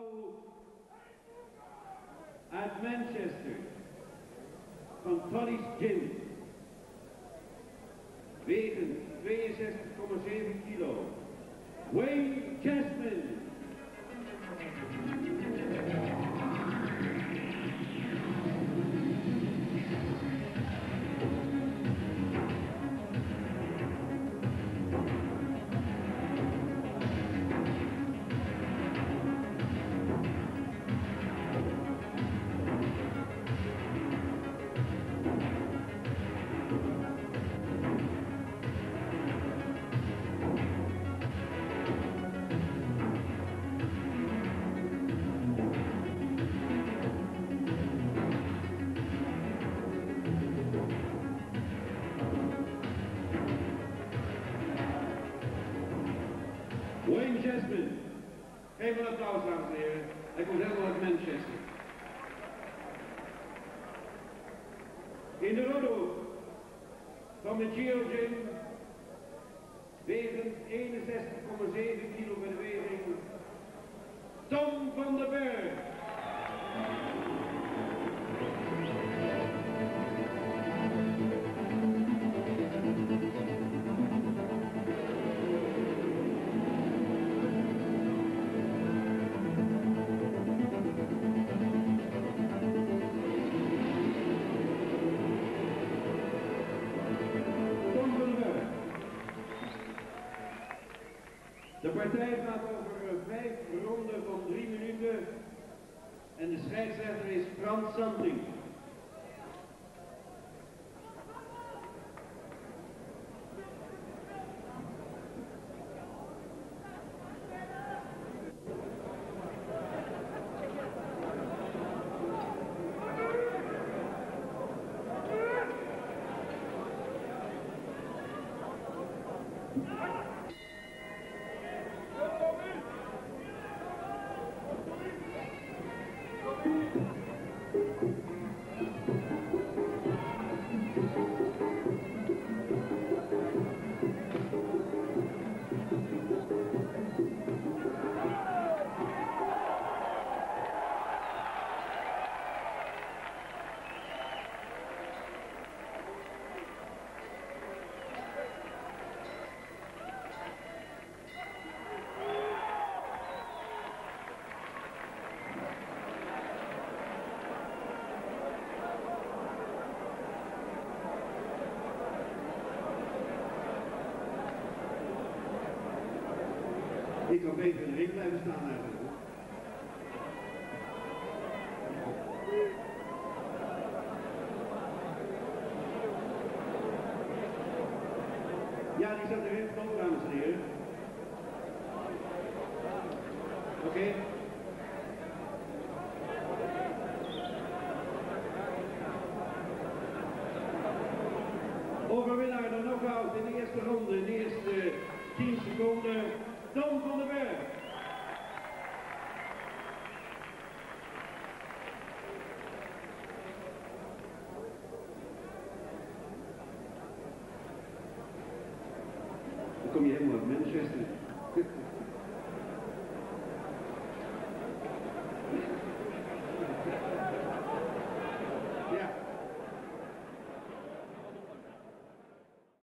blauw uit Manchester van Tolly's Gym. Wegen 62,7 kilo. Wayne Jasmine. Wayne Jasmine. Geef een applaus, dames en heren. Hij komt helemaal uit Manchester. In de rode van de Giro Gym, wegend 61,7 kilo bij de weging, Tom van den Berg. De partij gaat over eh, vijf ronden van drie minuten. En de scheidsrechter is Frans Santing. Ik kan beter in de ring blijven staan eigenlijk. Ja, die staat er het kop, dames en heren. Oké. Overwinnaar de knockout in de eerste ronde, in de eerste 10 seconden, van den Berg. Dan kom je helemaal uit Manchester.